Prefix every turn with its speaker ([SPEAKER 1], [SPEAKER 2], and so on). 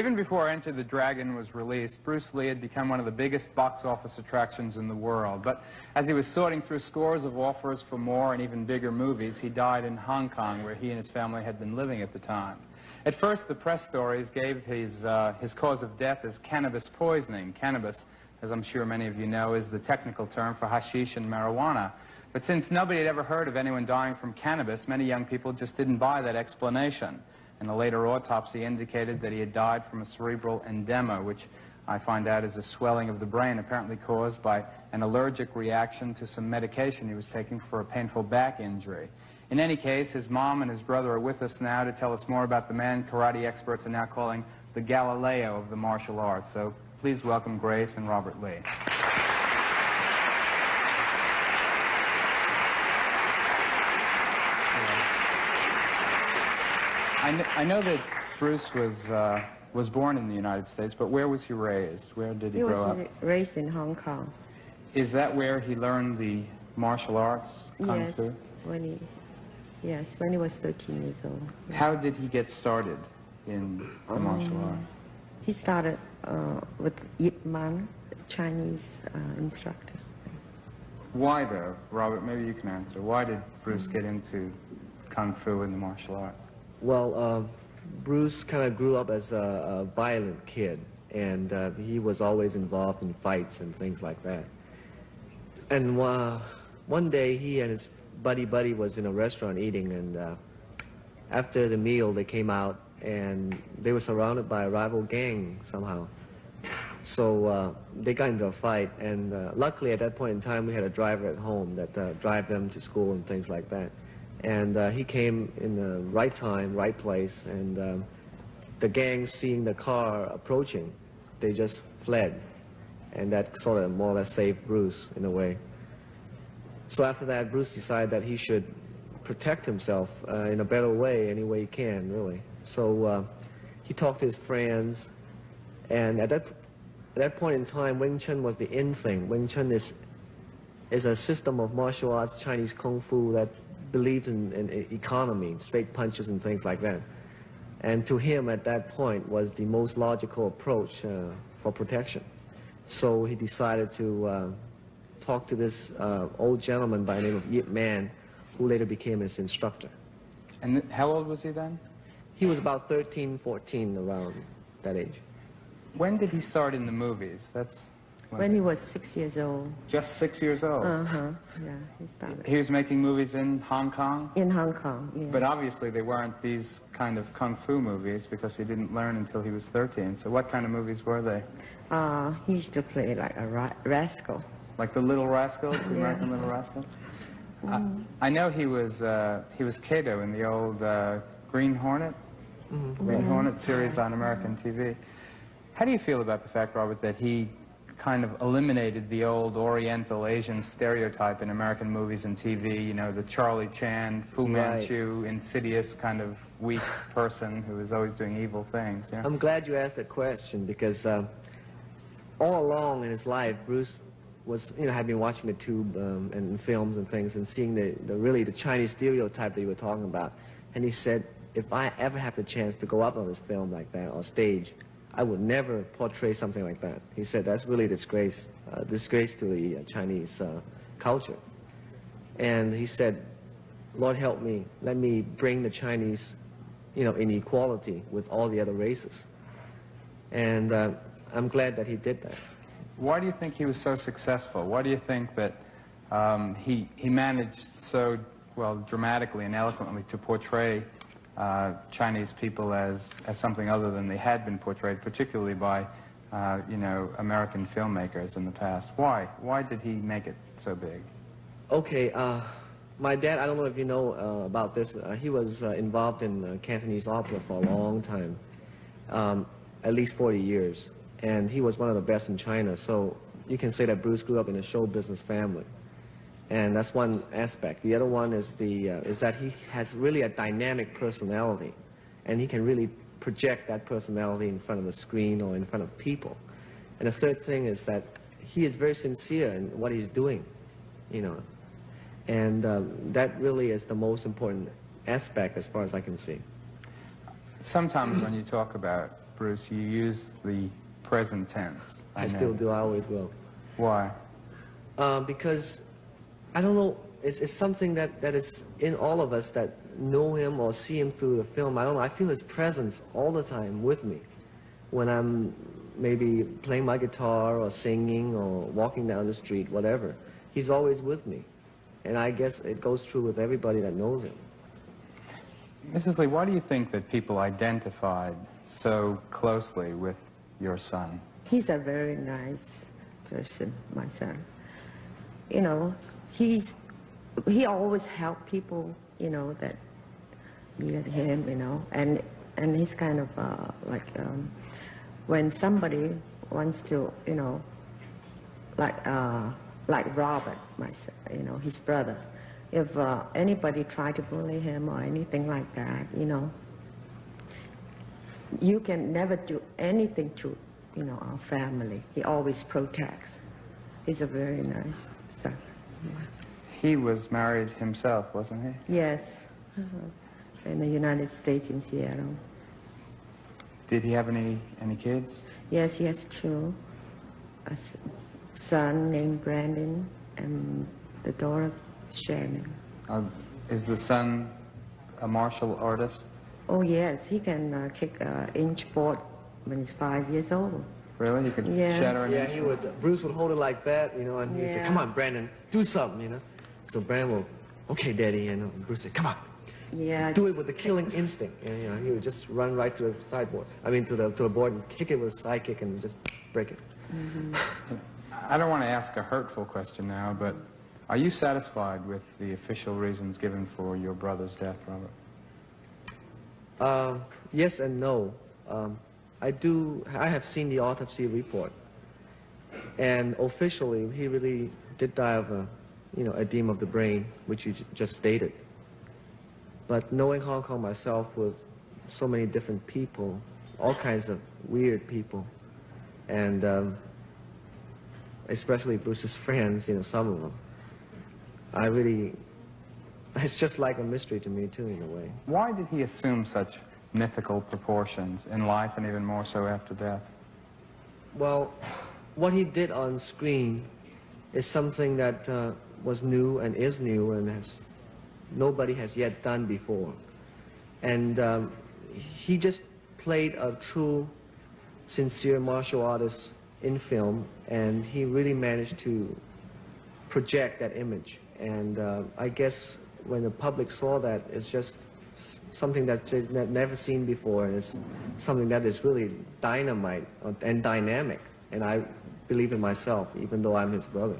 [SPEAKER 1] Even before Enter the Dragon was released, Bruce Lee had become one of the biggest box office attractions in the world. But as he was sorting through scores of offers for more and even bigger movies, he died in Hong Kong, where he and his family had been living at the time. At first, the press stories gave his, uh, his cause of death as cannabis poisoning. Cannabis, as I'm sure many of you know, is the technical term for hashish and marijuana. But since nobody had ever heard of anyone dying from cannabis, many young people just didn't buy that explanation and a later autopsy indicated that he had died from a cerebral edema, which I find out is a swelling of the brain apparently caused by an allergic reaction to some medication he was taking for a painful back injury. In any case, his mom and his brother are with us now to tell us more about the man karate experts are now calling the Galileo of the martial arts. So please welcome Grace and Robert Lee. I, kn I know that Bruce was, uh, was born in the United States, but where was he raised? Where did he,
[SPEAKER 2] He
[SPEAKER 1] grow up?
[SPEAKER 2] ra- raised in Hong Kong.
[SPEAKER 1] Is that where he learned the martial arts, Kung
[SPEAKER 2] yes,
[SPEAKER 1] Fu?
[SPEAKER 2] when he, yes, when he was 13 years old.
[SPEAKER 1] How did he get started in the martial
[SPEAKER 2] Um,
[SPEAKER 1] arts?
[SPEAKER 2] He started uh, with Yip Man, Chinese uh, instructor.
[SPEAKER 1] Why, though, Robert, maybe you can answer. Why did Bruce get into Kung Fu and the martial arts?
[SPEAKER 3] Well, uh, Bruce kind of grew up as a, a violent kid, and uh, he was always involved in fights and things like that. And uh, one day, he and his buddy buddy was in a restaurant eating, and uh, after the meal, they came out, and they were surrounded by a rival gang somehow. So uh, they got into a fight, and uh, luckily at that point in time, we had a driver at home that drive them to school and things like that. And uh, he came in the right time, right place, and um, the gang seeing the car approaching, they just fled, and that sort of more or less saved Bruce in a way. So after that, Bruce decided that he should protect himself uh, in a better way, any way he can, really. So uh, he talked to his friends, and at that, at that point in time, Wing Chun was the in thing. Wing Chun is, is a system of martial arts, Chinese Kung Fu, that believes in, in economy, straight punches and things like that. And to him, at that point, was the most logical approach uh, for protection. So he decided to uh, talk to this uh, old gentleman by the name of Yip Man, who later became his instructor.
[SPEAKER 1] And how old was he then?
[SPEAKER 3] He was about 13, 14, around that age.
[SPEAKER 1] When did he start in the movies? That's
[SPEAKER 2] When he was six years old.
[SPEAKER 1] just six years old.
[SPEAKER 2] Uh-huh, yeah, he started.
[SPEAKER 1] He was making movies in Hong Kong?
[SPEAKER 2] In Hong Kong, yeah.
[SPEAKER 1] But obviously they weren't these kind of kung fu movies because he didn't learn until he was 13. So what kind of movies were they?
[SPEAKER 2] uh, he used to play like a ra- rascal.
[SPEAKER 1] Like the Little Rascal, the American Little Rascals? I, I know he was uh, he was Kato in the old uh, Green Hornet, Green Hornet series on American TV. How do you feel about the fact, Robert, that he kind of eliminated the old Oriental Asian stereotype in American movies and TV? You know, the Charlie Chan, Fu
[SPEAKER 3] Right.
[SPEAKER 1] Manchu, insidious kind of weak person who is always doing evil things. Yeah?
[SPEAKER 3] I'm glad you asked that question because uh, all along in his life, Bruce was, you know, had been watching the tube um, and films and things and seeing the, the really the Chinese stereotype that you were talking about. And he said, if I ever have the chance to go up on this film like that or stage, I would never portray something like that. He said that's really disgrace, disgrace to the uh, Chinese uh, culture. And he said, Lord help me, let me bring the Chinese, you know, in equality with all the other races. And uh, I'm glad that he did that.
[SPEAKER 1] Why do you think he was so successful? Why do you think that um, he, he managed so, well, dramatically and eloquently to portray uh, Chinese people as, as something other than they had been portrayed, particularly by, uh, you know, American filmmakers in the past? Why? Why did he make it so big?
[SPEAKER 3] Okay, uh, my dad, I don't know if you know uh, about this, uh, he was uh, involved in Cantonese opera for a long time, um, at least 40 years. And he was one of the best in China, so you can say that Bruce grew up in a show business family. And that's one aspect. The other one is, the, uh, is that he has really a dynamic personality, and he can really project that personality in front of the screen or in front of people. And the third thing is that he is very sincere in what he's doing, you know. And um, that really is the most important aspect as far as I can see.
[SPEAKER 1] Sometimes when you talk about Bruce, you use the present tense.
[SPEAKER 3] I,
[SPEAKER 1] know.
[SPEAKER 3] still do. I always will.
[SPEAKER 1] Why?
[SPEAKER 3] Um, because I don't know. It's, it's something that, that is in all of us that know him or see him through the film. I don't know. I feel his presence all the time with me when I'm maybe playing my guitar or singing or walking down the street, whatever. He's always with me. And I guess it goes through with everybody that knows him.
[SPEAKER 1] Mrs. Lee, why do you think that people identified so closely with your son?
[SPEAKER 2] He's a very nice person, my son. You know, he's he always help people, you know, that needed him, you know, and and he's kind of uh, like um, when somebody wants to, you know, like uh, like Robert, my you know, his brother. If uh, anybody try to bully him or anything like that, you know, you can never do anything to, you know, our family. He always protects. He's a very nice son.
[SPEAKER 1] He was married himself, wasn't he?
[SPEAKER 2] Yes, uh-huh. in the United States in Seattle.
[SPEAKER 1] Did he have any, any kids?
[SPEAKER 2] Yes, he has two. A son named Brandon and the daughter Shannon.
[SPEAKER 1] Uh, is the son a martial artist?
[SPEAKER 2] Oh yes, he can uh, kick an inch board when he's five years old.
[SPEAKER 1] Really? You could
[SPEAKER 2] Yes.
[SPEAKER 1] shatter an
[SPEAKER 3] Yeah,
[SPEAKER 1] inch?
[SPEAKER 3] he would. Bruce would hold it like that, you know, and he'd say, "Come on, Brandon, do something," you know. So Brandon will, "Okay, Daddy," you know. And Bruce said, "Come on,
[SPEAKER 2] Yeah,
[SPEAKER 3] do it with the killing instinct." And, you know, he would just run right to the sideboard. I mean, to the to the board and kick it with a side kick and just break it. Mm -hmm.
[SPEAKER 1] I don't want to ask a hurtful question now, but are you satisfied with the official reasons given for your brother's death, Robert?
[SPEAKER 3] Uh, yes and no. Um, I do. I have seen the autopsy report, and officially, he really did die of a, you know, edema of the brain, which you just stated. But knowing Hong Kong myself, with so many different people, all kinds of weird people, and um, especially Bruce's friends, you know, some of them, I really, it's just like a mystery to me too, in a way.
[SPEAKER 1] Why did he assume such mythical proportions in life and even more so after death?
[SPEAKER 3] Well, what he did on screen is something that uh, was new and is new and has nobody has yet done before. And um, he just played a true, sincere martial artist in film, and he really managed to project that image. And uh, I guess when the public saw that, it's just something that they ne- never seen before, and it's something that is really dynamite uh, and dynamic. And I believe in myself, even though I'm his brother.